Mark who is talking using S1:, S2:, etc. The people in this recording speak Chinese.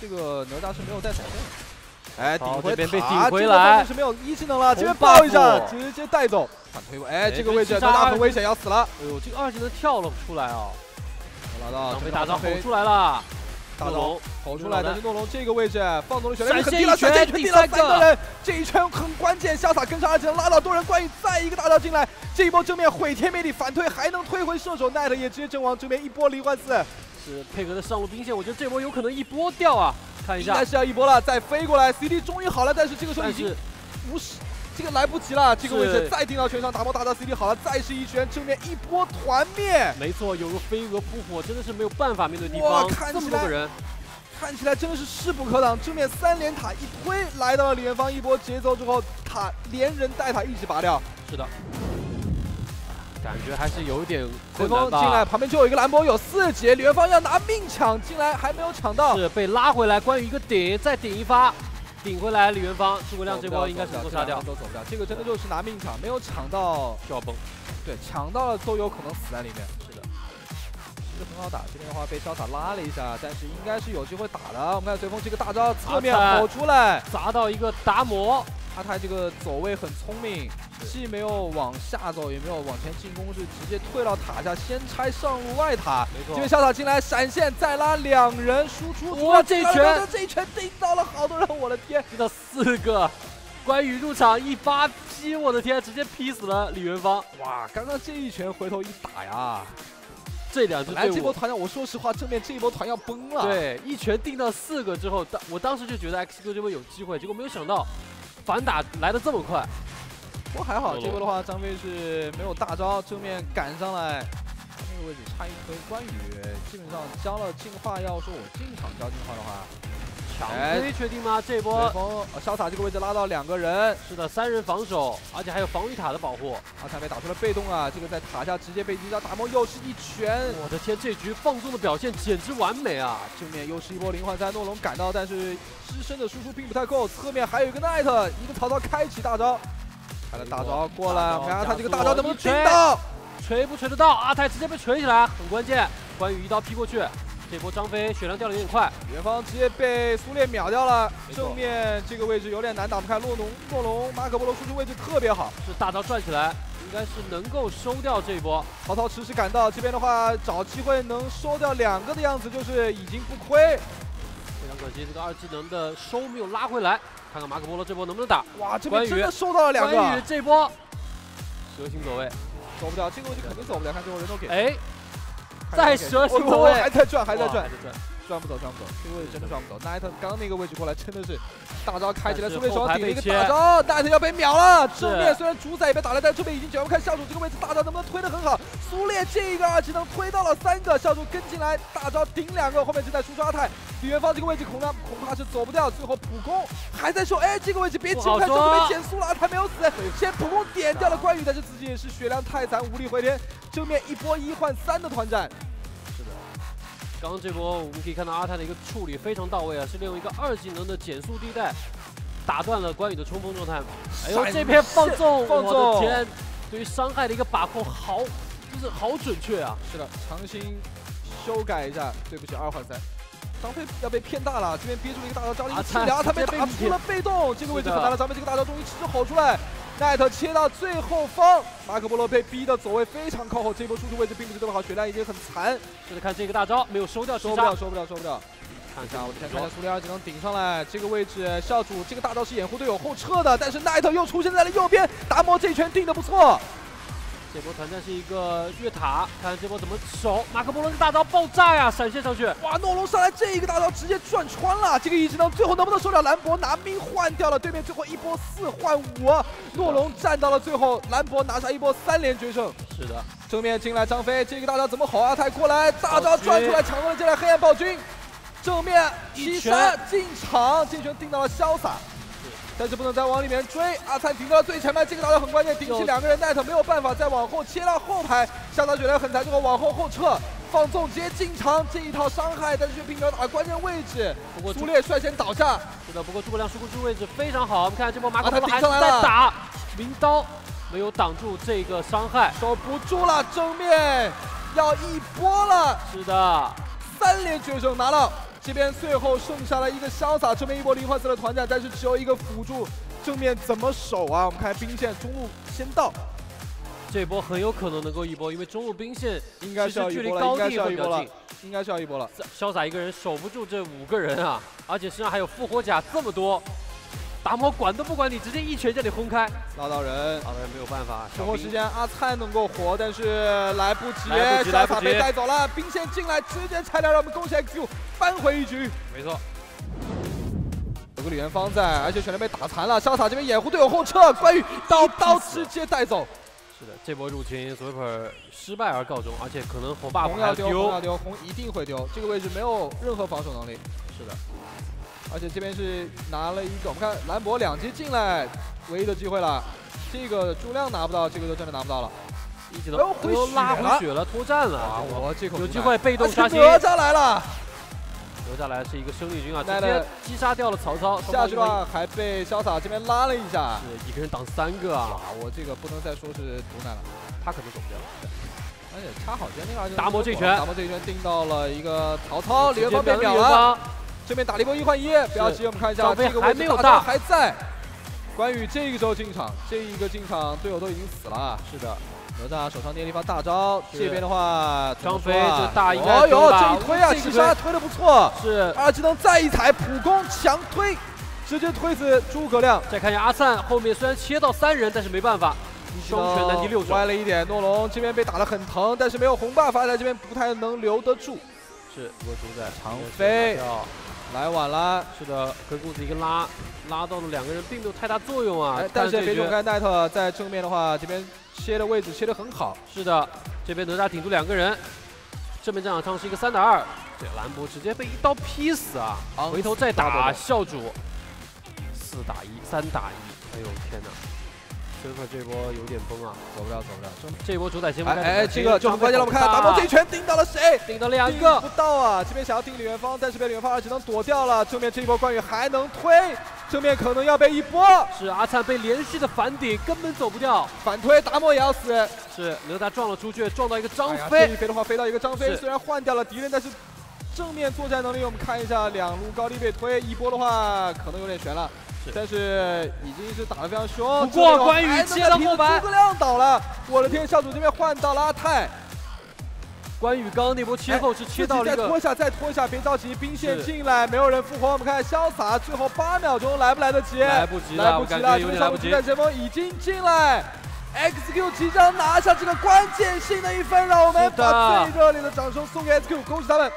S1: 这个哪吒是没有带闪现的。哎，顶回
S2: 好这边被
S1: 塔
S2: 顶回来
S1: 是没有一技能了，这边
S2: 红
S1: 爆一下，直接带走，反推过。哎，
S2: 哎
S1: 这个位置哪吒很危险，要死了。
S2: 哎呦，这个二技能跳了出来啊！
S1: 拿到
S2: 张飞大招吼出来了，
S1: 大
S2: 龙
S1: 吼出来，但是诺龙这个位置放纵了血
S2: 闪
S1: 量很低了，
S2: 现一拳
S1: 闪现一拳定了
S2: 第三个
S1: 人，这一圈很关键。潇洒跟上二技能拉到多人，关羽再一个大招进来，这一波正面毁天灭地，反推还能推回射手，奈特也直接阵亡，正面一波离换四，
S2: 是配合的上路兵线，我觉得这波有可能一波掉啊！看一下
S1: 应该，是要一波了，再飞过来，CD 终于好了，但是这个时候已经
S2: 但是
S1: 无视。这个来不及了，这个位置再盯到全场打爆大招 CD 好了，再是一拳，正面一波团灭，
S2: 没错，有个飞蛾扑火，真的是没有办法面对敌
S1: 哇
S2: 方这
S1: 看起来
S2: 么多个人，
S1: 看起来真的是势不可挡。正面三连塔一推，来到了李元芳一波节奏之后，塔连人带塔一起拔掉。
S2: 是的，感觉还是有一点
S1: 随
S2: 困难
S1: 风进来，旁边就有一个兰博，有四级，李元芳要拿命抢进来，还没有抢到。
S2: 是被拉回来，关羽一个顶，再顶一发，顶回来，李元芳，诸葛亮这波应该是能够杀掉，
S1: 都走不掉。这个真的就是拿命抢，没有抢到，
S2: 就要崩。
S1: 对，抢到了都有可能死在里面。
S2: 是的，
S1: 其实很好打，这边的话被潇洒拉了一下，但是应该是有机会打的。我们看随风这个大招侧面跑出来，
S2: 砸到一个达摩，
S1: 阿泰这个走位很聪明，
S2: 是
S1: 既没有往下走，也没有往前进攻，是直接退到塔下，先拆上路外塔。
S2: 没错
S1: 这边。潇洒进来闪现，再拉两人输出。
S2: 哇这一拳
S1: 这一拳定到了好多人，我的天！
S2: 这四个，关羽入场一发劈，我的天，直接劈死了李元芳。
S1: 哇，刚刚这一拳回头一打呀，
S2: 这两支
S1: 本来，这波团要，我说实话，正面这一波团要崩了。，
S2: 对，一拳定到四个之后，当我当时就觉得 X Q 这波有机会，结果没有想到反打来的这么快。
S1: 不过还好，
S2: 哦
S1: 这波的话，张飞是没有大招，正面赶上来。那个位置差一颗，关羽基本上交了进化要，说我进场交进化的话，
S2: 强
S1: 哎
S2: 推确定吗？这波
S1: 潇洒这个位置拉到两个人，
S2: 是的，三人防守，而且还有防御塔的保护。
S1: 阿灿被打出了被动啊，这个在塔下直接被击杀，达摩又是一拳，
S2: 我的天，这局放纵的表现简直完美啊！
S1: 正面又是一波零换三，诺龙赶到，但是自身的输出并不太够，侧面还有一个奈特，一个曹操开启大招，他的大招过来，我们看看他这个大招能不能
S2: 一锤
S1: 到？
S2: 锤不锤得到？阿泰直接被锤起来，很关键。关羽一刀劈过去，这波张飞血量掉的有点快，
S1: 远方直接被苏烈秒掉了，正面这个位置有点难打，我们看洛龙，洛龙马可波罗输出位置特别好，
S2: 是大招转起来，应该是能够收掉这一波。
S1: 曹操迟迟赶到，这边的话找机会能收掉两个的样子，就是已经不亏。
S2: 非常可惜，这个二技能的收没有拉回来，看看马可波罗这波能不能打。
S1: 哇，这边真的收到了两
S2: 关羽
S1: 个，
S2: 这波蛇形走位，
S1: 走不掉，这个位置肯定走不了，看最后人都给。
S2: 哎，
S1: 看
S2: 再蛇形
S1: 哦
S2: 走位
S1: 还在转，还在转
S2: 还，在转，
S1: 转不走，转不走，这个位置真的转不走。奈特刚那个位置过来，真的是大招开起来，苏烈手
S2: 后排
S1: 顶了一个大招，奈特要被秒了。
S2: 是
S1: 正面虽然主宰也被打了，但正面已经卷。我们看校主这个位置，大招能不能推得很好？苏烈这一个二技能推到了三个，校主跟进来，大招顶两个，后面正在输出阿泰。李元芳这个位置恐怕恐怕是走不掉，最后普攻还在说，哎，这个位置别急，
S2: 不好
S1: 我看这个被减速了，阿泰没有死，先普攻点掉了关羽，但是自己也是血量太残，无力回天。正面一波一换三的团战。
S2: 是的。刚刚这波我们可以看到阿泰的一个处理非常到位啊，是利用一个二技能的减速地带打断了关羽的冲锋状态。哎呦，这边放纵，
S1: 放
S2: 我
S1: 纵
S2: 的天，对于伤害的一个把控好，就是好准确啊。
S1: 是的，强行修改一下，对不起，二换三。张飞要被骗大了，这边憋住了一个大招，招了一个
S2: 阿灿
S1: 治疗，他被打出了被动，这个位置很难了。咱们这个大招终于吃吼出来，奈特切到最后方，马可波罗被逼的走位非常靠后，这波输出位置并不是特别好，血量已经很残，
S2: 是的，看这个大招没有收掉
S1: 收不了，，收不了，收不了。
S2: 看一下。我
S1: 先看一下苏烈二技能顶上来，这个位置校主这个大招是掩护队友后撤的，但是奈特又出现在了右边，达摩这一拳定的不错，
S2: 这波团战是一个越塔，看这波怎么守。马可波罗的大招爆炸呀，闪现上去，
S1: 哇，诺龙上来这一个大招直接转穿了，这个一技能最后能不能收掉兰博？拿命换掉了对面，最后一波四换五，诺龙站到了最后，兰博拿下一波三连决胜。
S2: 是的，
S1: 正面进来张飞，这个大招怎么吼？阿泰过来，大招转出来抢到了进来黑暗暴君，正面七
S2: 一拳
S1: 杀进场，这一拳定到了潇洒。但是不能再往里面追，阿灿顶到了最前面，这个打的很关键，顶起两个人，奈特没有办法再往后切到后排，下到血量很残，最后往后后撤，放纵直接进场，这一套伤害，但是却并没有打关键位置，
S2: 不过
S1: 苏烈率先倒下，
S2: 是的，不过诸葛亮输出位置非常好，我们看这波马可波罗还是
S1: 顶上来了
S2: 在打，名刀没有挡住这个伤害。
S1: 守不住了，正面要一波了，
S2: 是的，
S1: 三连决胜拿了这边最后剩下了一个潇洒，这边一波零换四的团战，但是只有一个辅助，正面怎么守啊？我们看兵线中路先到，
S2: 这波很有可能能够一波，因为中路兵线
S1: 应该是要一波了，应该是要一波了，应该是要一波了。
S2: 潇洒一个人守不住这五个人啊，而且身上还有复活甲这么多。达摩管都不管你，直接一拳将你轰开。
S1: 拉到人，
S2: 拉到人没有办法。
S1: 生活时间，阿灿能够活，但是来不及，潇洒被带走了。兵线进来，直接拆掉，让我们恭喜 XQ 扳回一局。
S2: 没错，
S1: 有个李元芳在，而且全队被打残了。潇洒这边掩护队友后撤，关羽刀刀直接带走。
S2: 是的，这波入侵 Super 失败而告终，而且可能红 buff
S1: 要丢，红要丢，红一定会丢。这个位置没有任何防守能力。
S2: 是的。
S1: 而且这边是拿了一个，我们看兰博两级进来，唯一的机会了。这个朱亮拿不到，这个就真的拿不到了。
S2: 一技能都拉回血了，脱战了。
S1: 我这口
S2: 有机会被动杀青。
S1: 哪吒来了，
S2: 哪吒来是一个生力军啊，直接击杀掉了曹操。
S1: 下去的话还被潇洒这边拉了一下，
S2: 是一个人挡三个啊！
S1: 我这个不能再说是毒奶了，
S2: 他可能走不掉。
S1: 而且插好坚定啊！
S2: 达摩这一拳，
S1: 达摩这一拳定到了一个曹操，李元芳被秒了。这边打了一波一换一，不要急，我们看一下这个位置大招还在。关羽这个时候进场，这一个进场队友都已经死了。
S2: 是的，
S1: 哪吒手上捏了一发大招，这边的话
S2: 张飞这大应该
S1: 哦呦，这一推啊，其实推的不错。
S2: 是
S1: 二技能再一踩，普攻强推，直接推死诸葛亮。
S2: 再看一下阿灿后面虽然切到三人，但是没办法，双拳难敌六手。
S1: 歪了一点，诺龙这边被打的很疼，但是没有红 buff 在这边不太能留得住。
S2: 是我主宰
S1: 长飞。来晚了，
S2: 是的，跟公子一个拉，拉到了两个人并没有太大作用啊。
S1: 但是别走开，奈特在正面的话，这边切的位置切的很好。
S2: 是的，这边哪吒顶住两个人，正面战场上是一个三打二，这兰博直接被一刀劈死啊！回头再打校主，四打一，三打一，哎呦天哪！真克这波有点崩啊，
S1: 走不了，走不了。
S2: 这波主宰先锋，
S1: 哎，这个就很关键了。我们看达摩这一拳顶到了谁？
S2: 顶到两个，
S1: 不到啊！这边想要顶李元芳，但是被李元芳二技能躲掉了。正面这一波关羽还能推，正面可能要被一波。
S2: 是阿灿被连续的反顶，根本走不掉。
S1: 反推，达摩也要死。
S2: 是哪吒撞了出去，撞到一个张飞。
S1: 这一飞的话，飞到一个张飞，虽然换掉了敌人，但是正面作战能力，我们看一下，两路高地被推，一波的话可能有点悬了。但是已经是打得非常凶，
S2: 不过关羽切了后排，
S1: 诸葛亮倒了。我的天，校主这边换到了阿泰。
S2: 关羽刚刚那波切后是切到了一个，
S1: 再拖一下，再拖一下，别着急，兵线进来，没有人复活。我们看潇洒，最后八秒钟来不来得及？
S2: 来不及了，来不及了，有点来不及。
S1: 前锋已经进来，XQ 即将拿下这个关键性的一分，让我们把最热烈的掌声送给 XQ，恭喜他们。